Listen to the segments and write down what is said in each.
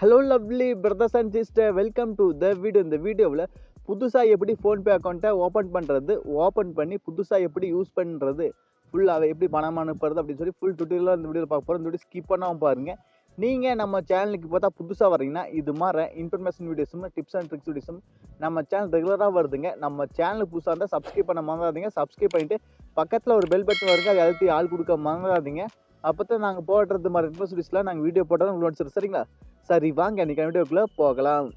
Hello lovely brothers and sister welcome to the video இந்த வீடியோவில் புதுசாக எப்படி ஃபோன்பே அக்கௌண்ட்டை ஓப்பன் பண்ணுறது ஓப்பன் பண்ணி புதுசாக எப்படி யூஸ் பண்ணுறது ஃபுல்லாக எப்படி பணம் அனுப்புறது அப்படின்னு சொல்லி ஃபுல் டுட்டோரியலாக இந்த வீடியோவில் பார்க்க போகிறோம் இந்த வீடியோ ஸ்கிப் பண்ணாமல் பாருங்கள் நீங்கள் நம்ம சேனலுக்கு பார்த்தா புதுசாக வரீங்கன்னா இது மாதிரி இன்ஃபர்மேஷன் வீடியோஸும் டிப்ஸ் அண்ட் ட்ரிக்ஸ் வீடியோஸும் நம்ம சேனல் ரெகுலராக வருதுங்க. நம்ம சேனலுக்கு புதுசாக இருந்தால் சப்ஸ்கிரைப் பண்ண மறந்துடாதீங்க. சப்ஸ்கிரைப் பண்ணிவிட்டு பக்கத்தில் ஒரு பெல் பட்டன் வருங்க. அதை அழுத்தி ஆள் கொடுக்க மறந்துடாதீங்க. அப்போ தான் நாங்கள் போடுறது மாதிரி இன்ஃபர்மேஷன் நாங்கள் வீடியோ போட்டால் உங்களுக்கு நோட்ஸ் சரிங்களா? சரி வாங்க அன்றைக்கி வீடியோக்குள்ளே போகலாம்.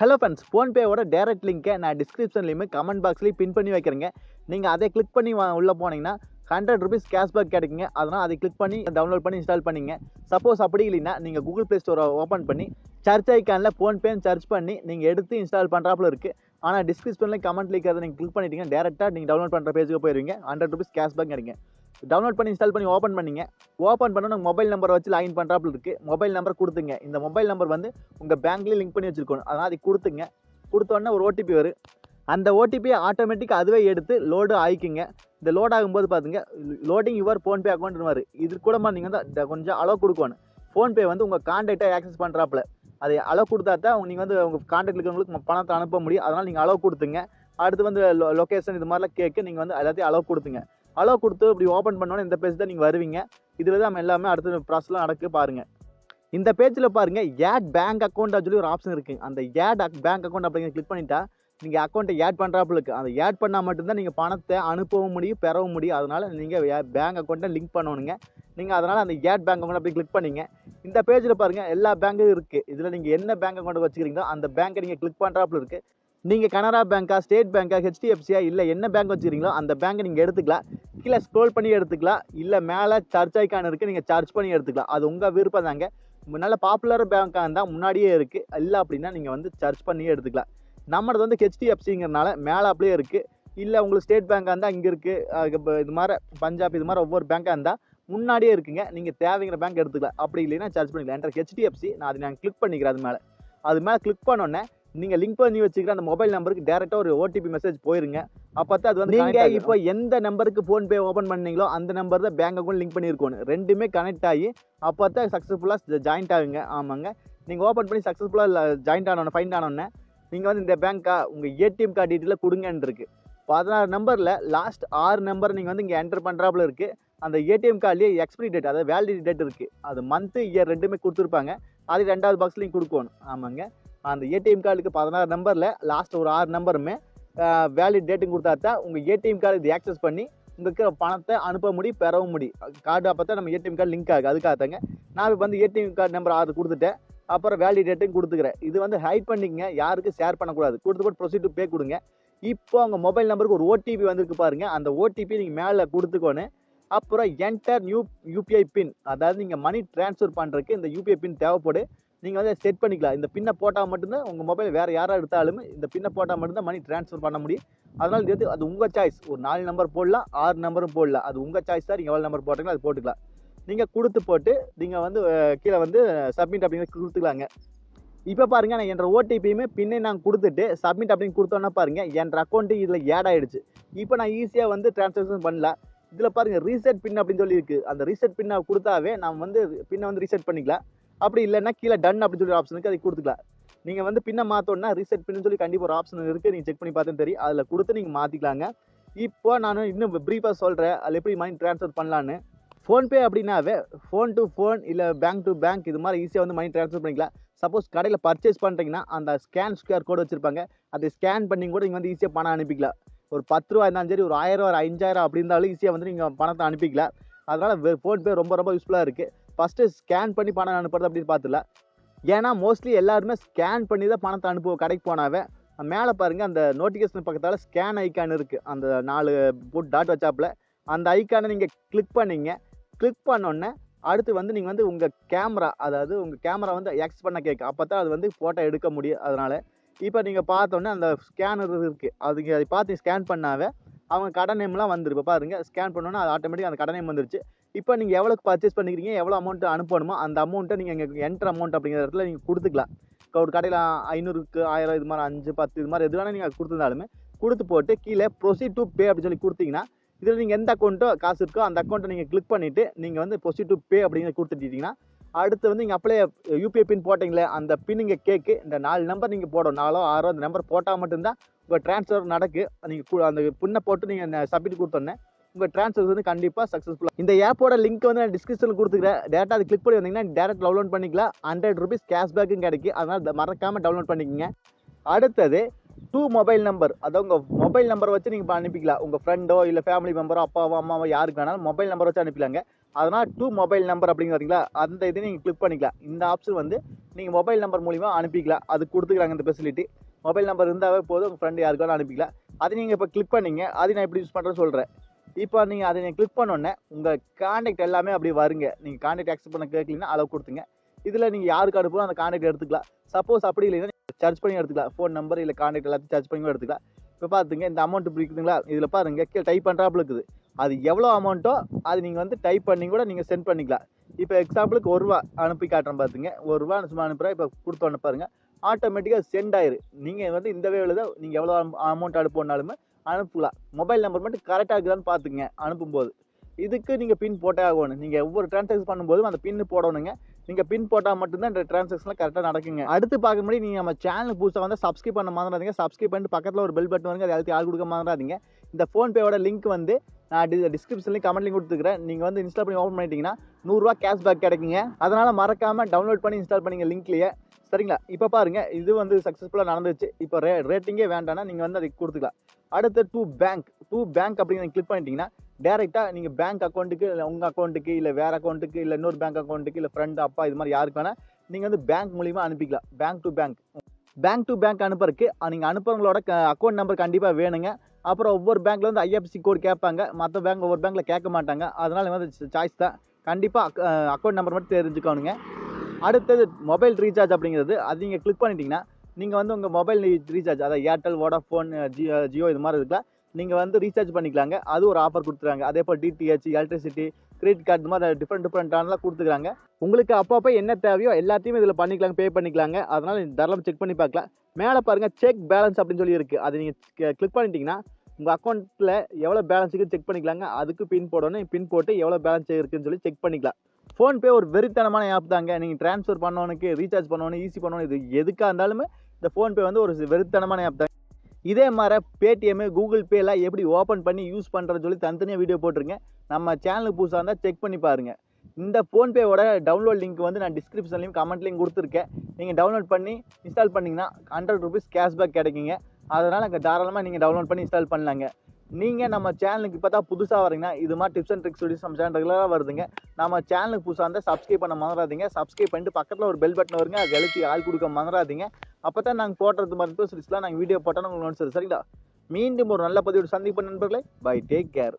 ஹலோ ஃப்ரெண்ட்ஸ் ஃபோன்பேவோட டேரக்ட் லிங்க்கை நான் டிஸ்கிரிப்ஷன்லேயுமே கமெண்ட் பாக்ஸ்லேயும் பின் பண்ணி வைக்கிறேங்க. நீங்கள் அதை கிளிக் பண்ணி வா- உள்ளே போனீங்கன்னா ஹண்ட்ரட் ருபீஸ் கேஷ்பேக் கிடைக்குங்க அதனால் அதை கிளிக் பண்ணி டவுன்லோட் பண்ணி இன்ஸ்டால் பண்ணிங்க. சப்போஸ் அப்படி இல்லைன்னா நீங்கள் கூகுள் ப்ளே ஸ்டோரை ஓப்பன் பண்ணி சர்ச் ஐக்கானில் ஃபோன்பேன்னு சர்ச் பண்ணி நீங்கள் எடுத்து இன்ஸ்டால் பண்ணுறாப்புல இருக்குது ஆனால் டிஸ்கிரிப்ஷனில் கமெண்ட் லிங்க் அதை நீங்கள் கிளிக் பண்ணிட்டீங்க டேரெக்டாக நீங்கள் டவுன்லோட் பண்ணுற பேஜுக்கு போயிருவீங்க. ஹண்ட்ரட் ருபீஸ் கேஷ்பேக் கிடைக்கும் டவுன்லோட் பண்ணி இன்ஸ்டால் பண்ணி ஓப்பன் பண்ணிங்க. ஓப்பன் பண்ண உங்கள் மொபைல் நம்பரை வச்சு லாகின் பண்ணுறாப்புல இருக்குது மொபைல் நம்பர் கொடுத்துங்க. இந்த மொபைல் நம்பர் வந்து உங்கள் பேங்க்லேயே லிங்க் பண்ணி வச்சுருக்கணும். அதனால் அதை கொடுத்துங்க. கொடுத்தோன்னே ஒரு ஓடிபி வரும். அந்த ஓடிபியை ஆட்டோமேட்டிக்காக அதுவே எடுத்து லோடு ஆகிக்குங்க இந்த லோட் ஆகும்போது பார்த்துங்க லோடிங் யுவர் ஃபோன்பே அக்கௌண்ட் வரும் இது கூடமா நீங்கள் வந்து கொஞ்சம் அளவு கொடுக்கணும். ஃபோன்பே வந்து உங்கள் கான்டாக்டை ஆக்சஸ் பண்ணுறாப்புல அதை அளவு கொடுத்தா தான் நீங்கள் வந்து உங்கள் கான்டாக்ட் இருக்கிறவங்களுக்கு பணத்தை அனுப்ப முடியும். அதனால் நீங்கள் அளவு கொடுத்துங்க. அடுத்து வந்து லொ லொக்கேஷன் இது மாதிரிலாம் கேட்க நீங்கள் வந்து எல்லாத்தையும் அளவு கொடுத்துங்க. அளவு கொடுத்து இப்படி ஓப்பன் பண்ணோன்னே இந்த பேஜ் தான் நீங்கள் வருவீங்க. இதில் தான் நம்ம எல்லாமே அடுத்த ப்ராசஸ்லாம் நடக்கு பாருங்கள் இந்த பேஜில் பாருங்கள் ஏட் பேங்க் அக்கௌண்ட் சொல்லி ஒரு ஆப்ஷன் இருக்குது அந்த ஏட் பேங்க் அக்கௌண்ட் அப்படிங்கிற கிளிக் பண்ணிட்டா நீங்கள் அக்கௌண்ட்டை ஏட் பண்ணுறாப்புல இருக்குது அதை ஏட் பண்ணால் மட்டும்தான் நீங்கள் பணத்தை அனுப்பவும் முடியும் பெறவும் முடியும். அதனால் நீங்கள் பேங்க் அக்கௌண்ட்டை லிங்க் பண்ணணுங்க. நீங்கள் அதனால் அந்த ஏட் பேங்க் அக்கௌண்ட் அப்படி கிளிக் பண்ணிங்க. இந்த பேஜில் பாருங்கள் எல்லா பேங்க்கும் இருக்குது இதில் நீங்கள் என்ன பேங்க் அக்கௌண்ட் வச்சுக்கிறீங்களோ அந்த பேங்க்கை நீங்கள் கிளிக் பண்ணுறாப்புல இருக்குது நீங்கள் கனரா பேங்க்கா ஸ்டேட் பேங்க்கா ஹெச்டிஎஃப்சியா இல்லை என்ன பேங்க் வச்சுக்கிறீங்களோ அந்த பேங்க்கை நீங்கள் எடுத்துக்கலாம். கீழே ஸ்க்ரோல் பண்ணி எடுத்துக்கலாம். இல்லை மேலே சர்ச் ஐக்கான் இருக்குது நீங்கள் சர்ச் பண்ணி எடுத்துக்கலாம். அது உங்கள் விருப்பம் தாங்க. நல்ல பாப்புலர் பேங்க்காக இருந்தால் முன்னாடியே இருக்குது இல்லை அப்படின்னா நீங்கள் வந்து சர்ச் பண்ணி எடுத்துக்கலாம். நம்மளது வந்து ஹெச்டிஎஃப்சிங்கிறனால மேலே அப்படியே இருக்குது இல்லை உங்களுக்கு ஸ்டேட் பேங்காக இருந்தால் இங்கே இருக்குது இது மாதிரி பஞ்சாப் இது மாதிரி ஒவ்வொரு பேங்காக இருந்தால் முன்னாடியே இருக்குங்க. நீங்கள் தேவைங்கிற பேங்க் எடுத்துக்கலாம். அப்படி இல்லைன்னா சார்ஜ் பண்ணிக்கலாம். என்ற ஹெச்டிஎஃப்சி நான் அதை நான் கிளிக் பண்ணிக்கிறேன் அது மேலே. அது மேலே கிளிக் பண்ணோன்னே நீங்கள் லிங்க் பண்ணி வச்சுக்கிற அந்த மொபைல் நம்பருக்கு டேரெக்டாக ஒரு ஓடிபி மெசேஜ் போயிருங்க. அப்போ தான் அது வந்து நீங்கள் இப்போ எந்த நம்பருக்கு ஃபோன்பே ஓப்பன் பண்ணீங்களோ அந்த நம்பர் தான் பேங்க் அக்கௌண்ட் லிங்க் பண்ணியிருக்கணும். ரெண்டுமே கனெக்ட் ஆகி அப்போ தான் சக்ஸஸ்ஃபுல்லாக ஜாயிண்ட் ஆகுங்க. ஆமாங்க. நீங்கள் ஓப்பன் பண்ணி சக்ஸஸ்ஃபுல்லாக ஜாயிண்ட் ஆனோன்னே ஃபைண்ட் ஆனோன்னே நீங்கள் வந்து இந்த பேங்க்கா உங்கள் ஏடிஎம் கார்டு டீட்டெயிலில் கொடுங்கன்னு இருக்குது பதினாறு நம்பரில் லாஸ்ட் ஆறு நம்பர் நீங்கள் வந்து இங்கே என்டர் பண்ணுறாப்புல இருக்குது அந்த ஏடிஎம் கார்டுலேயே எக்ஸ்பிரி டேட் அதாவது வேலிடிட்டி டேட் இருக்குது அது மந்த்து இயர் ரெண்டுமே கொடுத்துருப்பாங்க. அது ரெண்டாவது பாக்ஸ்லேயும் கொடுக்கணும். ஆமாங்க. அந்த ஏடிஎம் கார்டுக்கு பதினாறு நம்பரில் லாஸ்ட் ஒரு ஆறு நம்பருமே வேலிட் டேட்டும் கொடுத்தா தான் உங்கள் ஏடிஎம் கார்டு இது ஆக்சஸ் பண்ணி உங்களுக்கு பணத்தை அனுப்ப முடியும் பெறவும் முடியும் கார்டு அப்போ தான் நம்ம ஏடிஎம் கார்டு லிங்க் ஆகுது. அதுக்காக தாங்க நான் இப்போ வந்து ஏடிஎம் கார்டு நம்பர் ஆறு கொடுத்துட்டேன். அப்புறம் வேலிடேட்டும் கொடுத்துக்கிறேன். இது வந்து ஹைட் பண்ணிக்கங்க. யாருக்கும் ஷேர் பண்ணக்கூடாது. கொடுத்து போட்டு ப்ரொசீட் பே கொடுங்க. இப்போ உங்கள் மொபைல் நம்பருக்கு ஒரு ஓடிபி வந்திருக்கு பாருங்கள் அந்த ஓடிபி நீங்கள் மேலே கொடுத்துக்கோணும் அப்புறம் என்டர் நியூ யூபிஐ பின் அதாவது நீங்கள் மணி ட்ரான்ஸ்ஃபர் பண்ணுறதுக்கு இந்த யூபிஐ பின் தேவைப்படு. நீங்கள் வந்து செட் பண்ணிக்கலாம். இந்த பின்னை போட்டால் மட்டும்தான் உங்கள் மொபைல் வேறு யாராக எடுத்தாலும் இந்த பின்னை போட்டால் மட்டும்தான் மணி ட்ரான்ஸ்ஃபர் பண்ண முடியும். அதனால் இது அது உங்கள் சாய்ஸ் ஒரு நாலு நம்பர் போடலாம் ஆறு நம்பரும் போடலாம். அது உங்கள் சாய்ஸ் தான். நீங்கள் எவ்வளோ நம்பர் போட்டீங்களோ அது போட்டுக்கலாம். நீங்கள் கொடுத்து போட்டு நீங்கள் வந்து கீழே வந்து சப்மிட் அப்படிங்கிற கொடுத்துக்கலாங்க. இப்போ பாருங்க நான் என்ற ஓடிபியுமே பின்னே நான் கொடுத்துட்டு சப்மிட் அப்படின்னு கொடுத்தோன்னா பாருங்க என்ற அக்கௌண்ட்டு இதில் ஆட் ஆகிடுச்சு இப்போ நான் ஈஸியாக வந்து டிரான்சாக்ஷன் பண்ணல. இதில் பாருங்கள் ரீசெட் பின் அப்படின்னு சொல்லி இருக்குது அந்த ரீசெட் பின்னை கொடுத்தாவே நான் வந்து பின்னை வந்து ரீசெட் பண்ணிக்கலாம் அப்படி இல்லைன்னா கீழே டன் அப்படின்னு சொல்லி ஆப்ஷனுக்கு அதை கொடுத்துக்கலாம் நீங்கள் வந்து பின்னை மாற்றோன்னா ரீசெட் பின்னு சொல்லி கண்டிப்பாக ஒரு ஆப்ஷன் இருக்குது நீங்கள் செக் பண்ணி பார்த்தேன்னு தெரியும். அதில் கொடுத்து நீங்கள் மாற்றிக்கலாங்க இப்போ நான் இன்னும் ப்ரீஃபாக சொல்கிறேன் அதில் எப்படி மணி ட்ரான்ஸ்ஃபர் பண்ணலான்னு. ஃபோன்பே அப்படின்னாவே ஃபோன் டு ஃபோன் இல்லை பேங்க் டு பேங்க் இது மாதிரி ஈஸியாக வந்து மணி ட்ரான்ஸ்ஃபர் பண்ணிக்கலாம். சப்போஸ் கடையில் பர்ச்சேஸ் பண்ணுறீங்கன்னா அந்த ஸ்கேன் ஸ்கேர் கோடு வச்சுருப்பாங்க. அதை ஸ்கேன் பண்ணி கூட நீங்கள் வந்து ஈஸியாக பணம் அனுப்பிக்கலாம். ஒரு பத்து ரூபா இருந்தாலும் சரி ஒரு ஆயிரம் ரூபா ஒரு அஞ்சாயிரம் அப்படி இருந்தாலும் ஈஸியாக வந்து நீங்கள் பணத்தை அனுப்பிக்கலாம். அதனால் ஃபோன்பே ரொம்ப ரொம்ப யூஸ்ஃபுல்லாக இருக்குது ஃபஸ்ட்டு ஸ்கேன் பண்ணி பணம் அனுப்புறது அப்படின்னு பார்த்துல ஏன்னா மோஸ்ட்லி எல்லாருமே ஸ்கேன் பண்ணி தான் பணத்தை அனுப்புவோம் கடைக்கு போனாவே மேலே பாருங்கள் அந்த நோட்டிஃபிகேஷன் பக்கத்தால் ஸ்கேன் ஐக்கான் இருக்குது அந்த நாலு போட் டாட் வச்சாப்புல. அந்த ஐக்கானை நீங்கள் கிளிக் பண்ணிங்க. கிளிக் பண்ணோன்னே அடுத்து வந்து நீங்கள் வந்து உங்கள் கேமரா அதாவது உங்கள் கேமரா வந்து எக்ஸ் பண்ண கேட்க அப்போ தான் அது வந்து ஃபோட்டோ எடுக்க முடியும் அதனால். இப்போ நீங்கள் பார்த்தோன்னே அந்த ஸ்கேனர் இருக்குது அதுக்கு அதை பார்த்து ஸ்கேன் பண்ணாவே அவங்க கடை நேம்லாம் வந்துரு பாருங்க ஸ்கேன் பண்ணோன்னா அது ஆட்டோமேட்டிக் அந்த கடை நேம் வந்துருச்சு. இப்போ நீங்கள் எவ்வளோக்கு பர்ச்சேஸ் பண்ணிக்கிறீங்க எவ்வளோ அமௌண்ட் அனுப்பணுமோ அந்த அமௌண்ட்டை நீங்கள் எங்கள் என்ட்ரு அமௌண்ட் அப்படிங்கிற இடத்துல நீங்கள் கொடுத்துக்கலாம். இப்போ ஒரு கடையில் ஐநூறுக்கு ஆயிரம் இது மாதிரி அஞ்சு பத்து இது மாதிரி எது வேணால் நீங்கள் கொடுத்துருந்தாலுமே கொடுத்து போட்டு கீழே ப்ரொசீட் டு பே அப்படின்னு சொல்லி கொடுத்தீங்கன்னா இதில் நீங்கள் எந்த அக்கௌண்ட்டோ காசு இருக்கோ அந்த அக்கௌண்ட்டை நீங்கள் கிளிக் பண்ணிவிட்டு நீங்கள் வந்து ப்ரொசீட் டு பே அப்படிங்கிறத கொடுத்துட்டீங்கன்னா அடுத்து வந்து நீங்கள் அப்படியே யூபிஐ பின் போட்டிங்களே அந்த பின் இங்கே கேக்கு இந்த நாலு நம்பர் நீங்கள் போடணும் நாலோ ஆறோ அந்த நம்பர் போட்டால் மட்டும்தான் உங்கள் ட்ரான்ஸ்ஃபர் நடக்கு. நீங்கள் அந்த பின்னை போட்டு நீங்கள் சப்மிட் கொடுத்தோன்னே உங்கள் ட்ரான்ஸ்ஃபர் வந்து கண்டிப்பாக சக்ஸஸ்ஃபுல்லாக இந்த ஆப்போட லிங்க் வந்து நான் டிஸ்கிரிப்ஷனில் கொடுத்துக்கிறேன். டேட்டா அது கிளிக் பண்ணி வந்தீங்கன்னா டேரக்ட் டவுன்லோட் பண்ணிக்கலாம். ஹண்ட்ரட் ருபீஸ் கேஷ்பேக்கும் கிடைக்கும் அதனால் மறக்காமல் டவுன்லோட் பண்ணிக்கோங்க. அடுத்தது டூ மொபைல் நம்பர் அதாவது உங்கள் மொபைல் நம்பர் வச்சு நீங்கள் அனுப்பிக்கலாம். உங்கள் ஃப்ரெண்டோ இல்லை ஃபேமிலி மெம்பரோ அப்பாவோ அம்மாவோ யாருக்கு வேணாலும் மொபைல் நம்பர் வச்சு அனுப்பிக்கலாங்க அதனால் டூ மொபைல் நம்பர் அப்படிங்கிறீங்களா அந்த இதை நீங்கள் கிளிக் பண்ணிக்கலாம். இந்த ஆப்ஷன் வந்து நீங்கள் மொபைல் நம்பர் மூலிமா அனுப்பிக்கலாம். அது கொடுத்துக்கிறாங்க இந்த ஃபெசிலிட்டி மொபைல் நம்பர் இருந்தாவே போதும். உங்கள் ஃப்ரெண்டு யாருக்கு வேணாலும் அனுப்பிக்கலாம். அது நீங்கள் இப்போ கிளிக் பண்ணீங்க. அது நான் எப்படி யூஸ் பண்ணுறேன்னு சொல்கிறேன் இப்போ நீங்கள் அதை நீங்கள் கிளிக் பண்ணோன்னே உங்கள் காண்டாக்ட் எல்லாமே அப்படி வருங்க. நீங்கள் காண்டாக்ட் அக்செப்ட் பண்ண கேட்கலீங்கன்னா அளவு கொடுத்துங்க. இதில் நீங்கள் யாருக்கு அனுப்பணும் அந்த காண்டாக்ட் எடுத்துக்கலாம். சப்போஸ் அப்படி இல்லைன்னா சர்ச் பண்ணி எடுத்துக்கலாம். ஃபோன் நம்பர் இல்லை காண்டாக்ட் எல்லாத்தையும் சர்ச் பண்ணி எடுத்துக்கலாம். இப்போ பார்த்துங்க இந்த அமௌண்ட் இப்படி இருக்குதுங்களா இதில் பாருங்க கீழே டைப் பண்ணுறாப்புல இருக்குது. அது எவ்வளோ அமௌண்ட்டோ அது நீங்கள் வந்து டைப் பண்ணி கூட நீங்கள் சென்ட் பண்ணிக்கலாம். இப்போ எக்ஸாம்பிளுக்கு ஒரு ரூபா அனுப்பி காட்டுறேன் பார்த்துங்க ஒரு ரூபா சும்மா அனுப்புகிறேன் இப்போ கொடுத்து அனுப்பாருங்க ஆட்டோமேட்டிக்காக சென்ட் ஆயிரு நீங்கள் வந்து இந்த வேவில் தான் நீங்கள் எவ்வளோ அமௌண்ட் அனுப்புனாலுமே அனுப்பலாம். மொபைல் நம்பர் மட்டும் கரெக்டாக இருக்குதான்னு பார்த்துங்க அனுப்பும்போது. இதுக்கு நீங்கள் பின் போட்டே ஆகணும். நீங்கள் ஒவ்வொரு டிரான்சாக்ஷன் பண்ணும்போதும் அந்த பின்னு போடணுங்க. நீங்கள் பின் போட்டால் மட்டும்தான் இந்த டிரான்சாக்ஷன்லாம் கரெக்டாக நடக்குங்க. அடுத்து பார்க்க முடியும் நீங்கள் நம்ம சேனல் புதுசாக வந்து சப்ஸ்கிரைப் பண்ண மறந்துடாதீங்க. சப்ஸ்கிரைப் பண்ணிட்டு பக்கத்தில் ஒரு பெல் பட்டன் வருங்க. அதை எல்லாத்தையும் ஆள் கொடுக்க மறந்துடாதீங்க. இந்த ஃபோன்பேவோட லிங்க் வந்து நான் டி டிஸ்கிரிப்ஷன்லேயும் கமெண்ட்லையும் கொடுத்துக்கிறேன் நீங்கள் வந்து இன்ஸ்டால் பண்ணி ஓப்பன் பண்ணிட்டீங்கன்னா நூறுரூவா கேஷ்பேக் கிடைக்குங்க. அதனால் மறக்காமல் டவுன்லோட் பண்ணி இன்ஸ்டால் பண்ணிங்க லிங்க்லேயே சரிங்களா? இப்போ பாருங்கள் இது வந்து சக்ஸஸ்ஃபுல்லாக நடந்துச்சு இப்போ ரே ரேட்டிங்கே வேண்டாம்னா நீங்கள் வந்து அதுக்கு கொடுத்துக்கலாம். அடுத்து டூ பேங்க் டூ பேங்க் அப்படிங்கிற கிளிக் பண்ணிட்டீங்கன்னா டேரெக்டாக நீங்கள் பேங்க் அக்கௌண்ட்டுக்கு இல்லை உங்கள் அக்கௌண்ட்டுக்கு இல்லை வேறு அக்கௌண்ட்டுக்கு இல்லை இன்னொரு பேங்க் அக்கௌண்ட்டுக்கு இல்லை ஃப்ரெண்டு அப்பா இது மாதிரி யாருக்கு வேணால் நீங்கள் வந்து பேங்க் மூலிமா அனுப்பிக்கலாம். Bank to bank bank to bank அனுப்புறதுக்கு நீங்கள் அனுப்புறவங்களோட அக்கௌண்ட் நம்பர் கண்டிப்பாக வேணுங்க. அப்புறம் ஒவ்வொரு பேங்க்கில் வந்து ஐஎஃப்சி கோட் கேட்பாங்க. மற்ற பேங்க் ஒவ்வொரு பேங்க்கில் கேட்க மாட்டாங்க. அதனால் வந்து சாய்ஸ் தான். கண்டிப்பாக அக்கௌண்ட் நம்பர் மட்டும் தெரிஞ்சுக்கணுங்க. அடுத்தது மொபைல் ரீசார்ஜ் அப்படிங்கிறது அது நீங்கள் கிளிக் பண்ணிட்டீங்கன்னா நீங்கள் வந்து உங்கள் மொபைல் ரீசார்ஜ் அதாவது ஏர்டெல் வோடாஃபோன் ஜியோ ஜியோ இது மாதிரி இருக்குல்ல நீங்கள் வந்து ரீசார்ஜ் பண்ணிக்கலாங்க. அது ஒரு ஆஃபர் கொடுத்துருக்காங்க. அதே போல் டிடிஹெச் எலக்ட்ரிசிட்டி கிரெடிட் கார்டு இந்த மாதிரி டிஃப்ரெண்ட் டிஃப்ரெண்ட்டானலாம் கொடுத்துருக்காங்க. உங்களுக்கு அப்பப்போ என்ன தேவையோ எல்லாத்தையுமே இதில் பண்ணிக்கலாங்க பே பண்ணிக்கலாங்க. அதனால் தாராளமாக செக் பண்ணி பார்க்கலாம். மேலே பாருங்கள் செக் பேலன்ஸ் அப்படின்னு சொல்லி இருக்குது அது நீங்கள் கிளிக் பண்ணிட்டீங்கன்னா உங்கள் அக்கௌண்ட்டில் எவ்வளோ பேலன்ஸ் இருக்குது செக் பண்ணிக்கலாங்க. அதுக்கு பின் போடணும். பின் போட்டு எவ்வளோ பேலன்ஸ் இருக்குதுன்னு சொல்லி செக் பண்ணிக்கலாம். ஃபோன்பே ஒரு வெறித்தனமான ஆப் தாங்க. நீங்கள் ட்ரான்ஸ்ஃபர் பண்ணவனுக்கு ரீசார்ஜ் பண்ணணும் ஈஸி பண்ணணும் இது எதுக்காக இருந்தாலுமே இந்த ஃபோன்பே வந்து ஒரு வெறித்தனமான ஆப் தான் இதே மாதிரி பேடிஎம் கூகுள் பேலாம் எப்படி ஓப்பன் பண்ணி யூஸ் பண்ணுறதுன்னு சொல்லி தனித்தனியாக வீடியோ போட்டிருக்கேன் நம்ம சேனலுக்கு புதுசாக இருந்தால் செக் பண்ணி பாருங்கள் இந்த ஃபோன்பேவோட டவுன்லோட் லிங்க் வந்து நான் டிஸ்கிரிப்ஷன்லையும் கமெண்ட்லையும் கொடுத்துருக்கேன். நீங்கள் டவுன்லோட் பண்ணி இன்ஸ்டால் பண்ணிங்கன்னா ஹண்ட்ரட் ருபீஸ் கேஷ்பேக் கிடைக்குங்க. அதனால் அங்கே தாராளமாக நீங்கள் டவுன்லோட் பண்ணி இன்ஸ்டால் பண்ணலாங்க. நீங்கள் நம்ம சேனலுக்கு இப்போ தான் புதுசாக வரீங்கன்னா இது மாதிரி டிப்ஸ் அண்ட் ட்ரிக்ஸ் வீடியோஸ் நம்ம சேனல் ரெகுலராக வருதுங்க. நம்ம சேனலுக்கு புதுசாக இருந்தால் சப்ஸ்கிரைப் பண்ண மறந்துடாதீங்க. சப்ஸ்கிரைப் பண்ணிட்டு பக்கத்தில் ஒரு பெல் பட்டன் வருங்க. அது எழுத்தி ஆள் கொடுக்க மறந்துடாதீங்க. அப்போ தான் நாங்கள் போடுறது மாதிரி சீரிஸ்லாம் நாங்கள் வீடியோ போட்டோன்னு உங்களுக்கு நோட்ஸ் சரிங்களா? மீண்டும் ஒரு நல்ல பதிவோடு சந்திப்பு நண்பர்களே. Bye take care